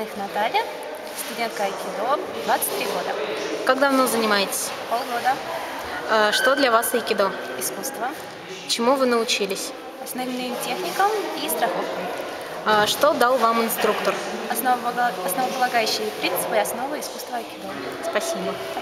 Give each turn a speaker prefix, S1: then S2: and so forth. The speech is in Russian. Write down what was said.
S1: Черных Наталья, студентка айкидо, 23 года,
S2: Как давно занимаетесь?
S1: полгода,
S2: а, Что для вас айкидо?
S1: искусство,
S2: Чему вы научились?
S1: основным техникам и страховкам,
S2: а, Что дал вам инструктор?
S1: основополагающие принципы и основы искусства айкидо.
S2: Спасибо.
S1: Спасибо.